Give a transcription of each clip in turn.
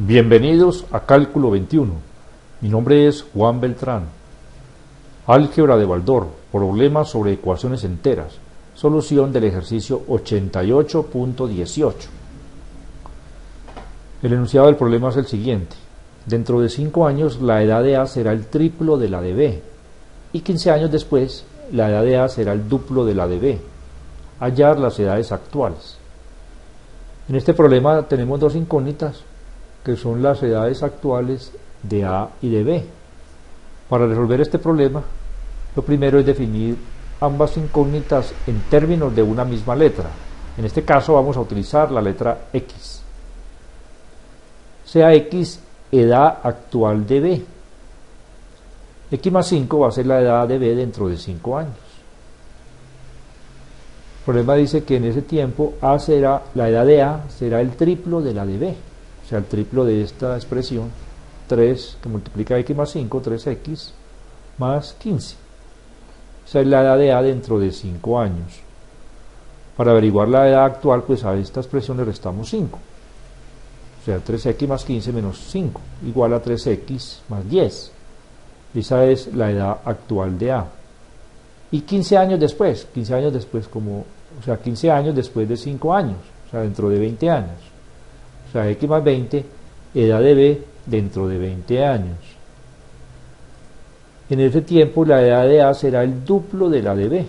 Bienvenidos a Cálculo 21. Mi nombre es Juan Beltrán. Álgebra de Baldor, problemas sobre ecuaciones enteras. Solución del ejercicio 88.18. El enunciado del problema es el siguiente. Dentro de 5 años la edad de A será el triplo de la de B y 15 años después la edad de A será el duplo de la de B. Hallar las edades actuales. En este problema tenemos dos incógnitas que son las edades actuales de A y de B. Para resolver este problema, lo primero es definir ambas incógnitas en términos de una misma letra. En este caso vamos a utilizar la letra X. Sea X edad actual de B. X más 5 va a ser la edad de B dentro de 5 años. El problema dice que en ese tiempo A será, la edad de A será el triplo de la de B o sea, el triplo de esta expresión, 3 que multiplica x más 5, 3x más 15. Esa es la edad de A dentro de 5 años. Para averiguar la edad actual, pues a esta expresión le restamos 5. O sea, 3x más 15 menos 5, igual a 3x más 10. Esa es la edad actual de A. Y 15 años después, 15 años después, como, o sea, 15 años después de 5 años, o sea, dentro de 20 años o sea, x más 20, edad de b dentro de 20 años. En ese tiempo la edad de A será el duplo de la de B.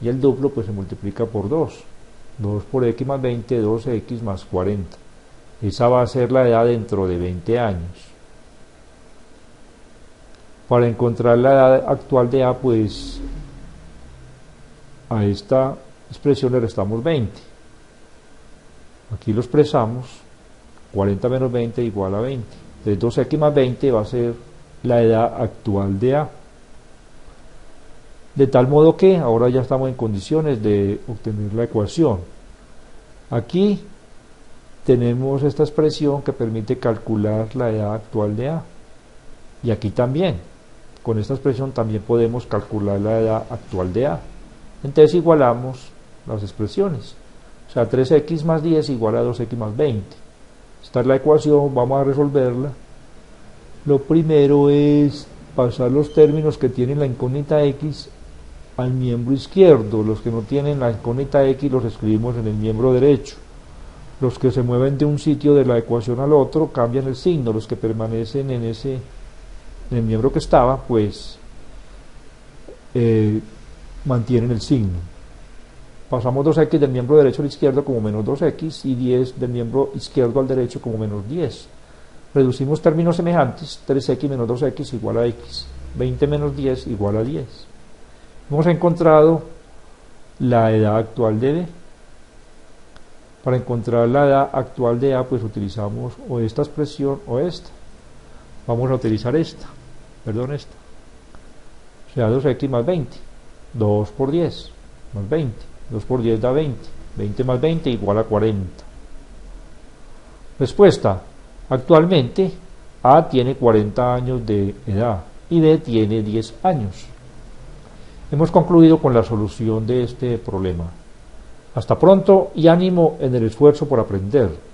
Y el duplo pues se multiplica por 2. 2 por x más 20, 2x más 40. Esa va a ser la edad dentro de 20 años. Para encontrar la edad actual de A, pues a esta expresión le restamos 20. Aquí lo expresamos, 40 menos 20 igual a 20. Entonces 2x más 20 va a ser la edad actual de A. De tal modo que ahora ya estamos en condiciones de obtener la ecuación. Aquí tenemos esta expresión que permite calcular la edad actual de A. Y aquí también. Con esta expresión también podemos calcular la edad actual de A. Entonces igualamos las expresiones. O sea, 3x más 10 igual a 2x más 20. Esta es la ecuación, vamos a resolverla. Lo primero es pasar los términos que tienen la incógnita x al miembro izquierdo. Los que no tienen la incógnita x los escribimos en el miembro derecho. Los que se mueven de un sitio de la ecuación al otro cambian el signo. Los que permanecen en ese en el miembro que estaba, pues eh, mantienen el signo pasamos 2x del miembro derecho al izquierdo como menos 2x y 10 del miembro izquierdo al derecho como menos 10. Reducimos términos semejantes, 3x menos 2x igual a x, 20 menos 10 igual a 10. Hemos encontrado la edad actual de B. Para encontrar la edad actual de A, pues utilizamos o esta expresión o esta. Vamos a utilizar esta, perdón, esta. O sea, 2x más 20, 2 por 10, más 20. 2 por 10 da 20. 20 más 20 igual a 40. Respuesta. Actualmente A tiene 40 años de edad y B tiene 10 años. Hemos concluido con la solución de este problema. Hasta pronto y ánimo en el esfuerzo por aprender.